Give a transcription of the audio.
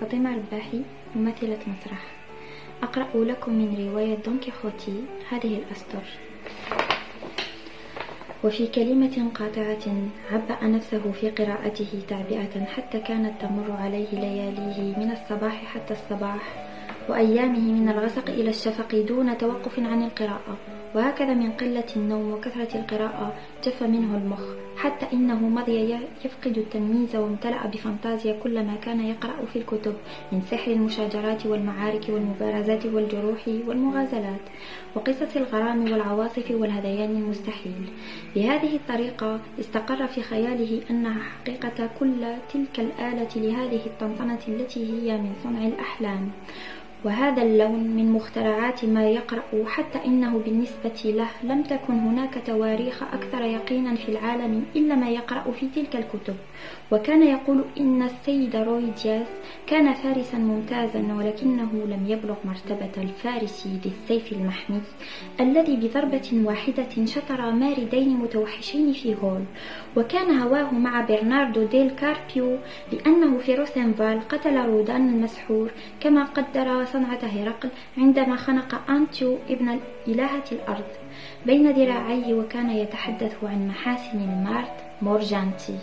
فاطمة رباحي ممثلة مسرح. أقرأ لكم من رواية دون كيخوتي هذه الأسطر. وفي كلمة قاطعة عبأ نفسه في قراءته تعبئة حتى كانت تمر عليه لياليه من الصباح حتى الصباح وأيامه من الغسق إلى الشفق دون توقف عن القراءة. وهكذا من قلة النوم وكثرة القراءة جف منه المخ. حتى إنه مضي يفقد التمييز وامتلأ بفانتازيا كل ما كان يقرأ في الكتب من سحر المشاجرات والمعارك والمبارزات والجروح والمغازلات وقصص الغرام والعواصف والهذيان المستحيل. بهذه الطريقة استقر في خياله أنها حقيقة كل تلك الآلة لهذه الطنطنة التي هي من صنع الأحلام. وهذا اللون من مخترعات ما يقرأ حتى إنه بالنسبة له لم تكن هناك تواريخ أكثر يقينا في العالم إلا ما يقرأ في تلك الكتب. وكان يقول إن السيد روي دياس كان فارسا ممتازا ولكنه لم يبلغ مرتبة الفارس ذي السيف المحمي الذي بضربة واحدة شطر ماردين متوحشين في هول. وكان هواه مع برناردو ديل كاربيو لأنه في روسنفال قتل رولدان المسحور كما قد صنع هرقل عندما خنق أنتيو ابن إلهة الأرض بين ذراعيه وكان يتحدث عن محاسن المارد مورجانتي.